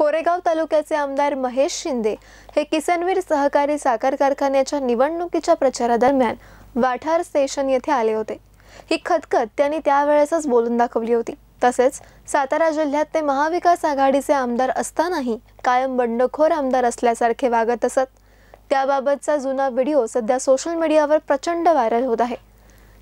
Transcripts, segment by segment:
कोरेगाव तालुक्याचे आमदार महेश शिंदे हे किसनवीर सहकारी साखर कारखान्याच्या निवडणुकीच्या प्रचारादरम्यान वाठार स्टेशन येथे आले होते. ही खतखत त्यांनी त्यावेळेसच बोलून दाखवली होती. तसेच सातारा जिल्ह्यात ते महाविकास आघाडीचे आमदार असतानाही कायम बंडखोर आमदार असल्यासारखे वागत असत. त्याबाबतचा जुना व्हिडिओ सध्या सोशल मीडियावर प्रचंड व्हायरल होत आहे.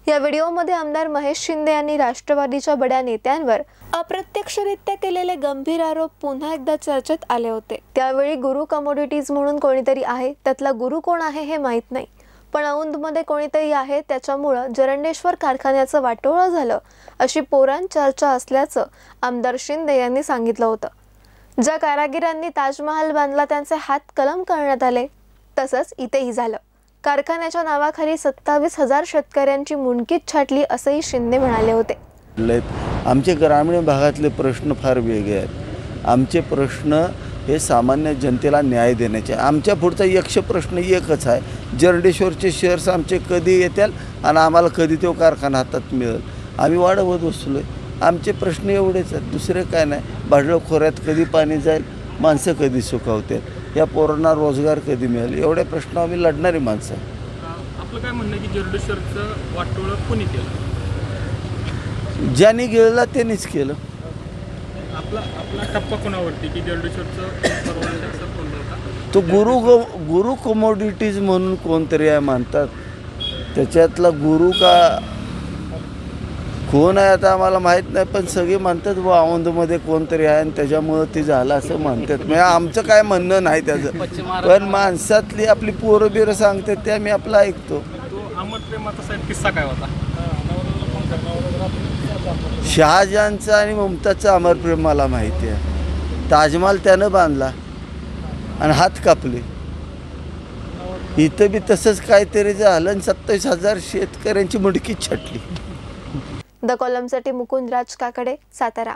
या व्हिडिओमध्ये आमदार महेश शिंदे यांनी राष्ट्रवादीच्या बड्या नेत्यांवर अप्रत्यक्षरित्या केलेले गंभीर आरोप पुन्हा एकदा चर्चेत आले होते. त्यावेळी गुरु कमोडिटीज म्हणून कोणीतरी आहे त्यातला गुरु कोण आहे हे माहीत नाही. पण औंधमध्ये कोणीतरी आहे त्याच्यामुळं जरंडेश्वर कारखान्याचं वाटोळं झालं अशी पोरान चर्चा असल्याचं आमदार शिंदे यांनी सांगितलं होतं. ज्या कारागिरांनी ताजमहाल बांधला त्यांचे हात कलम करण्यात आले तसंच इथेही झालं. कारखान्याच्या नावाखाली सत्तावीस हजार शेतकऱ्यांची मुंडकीत छाटली असंही शिंदे म्हणाले होते. आमचे ग्रामीण भागातले प्रश्न फार वेगळे आहेत. आमचे प्रश्न हे सामान्य जनतेला न्याय देण्याचे आमच्या पुढचा यक्ष प्रश्न एकच आहे. जर्डेश्वरचे शेअर्स आमचे कधी येतील आणि आम्हाला कधी तो कारखाना हातात मिळेल? आम्ही वाढवत बसलो आहे आमचे प्रश्न एवढेच आहेत. दुसरे काय नाही. भाडलं खोऱ्यात कधी पाणी जाईल? माणसं कधी सुखावतील? या पोरांना रोजगार कधी मिळेल? एवढे प्रश्न आम्ही लढणारी माणसं. आपलं काय म्हणणं की जर्डेश्वरचं वाटोळं कोणी केलं? ज्यांनी गेलेला त्यांनीच केलं. आपला आपला टप्पा कोणावरती? की जर्डेश्वरचं तो गुरु गो गुरु कमोडिटीज म्हणून कोणतरी आहे मानतात. त्याच्यातला गुरु का कोण आहे आता आम्हाला माहीत नाही पण सगळे म्हणतात व औंधमध्ये कोणतरी आहे आणि त्याच्यामुळं ते झालं असं म्हणतात. म्हणजे आमचं काय म्हणणं नाही त्याचं. पण माणसातली आपली पोरं बिरं सांगतात ते आम्ही आपलं ऐकतो. किस्सा काय होता? शहाजहानचं आणि मुमताजचं अमरप्रेम मला माहिती आहे. ताजमहाल त्यानं बांधला आणि हात कापले. इथं बी तसंच काहीतरी झालं आणि सत्तावीस हजार शेतकऱ्यांची मुडकीच छटली. द कॉलमसाठी मुकुंद राज काकडे सातारा.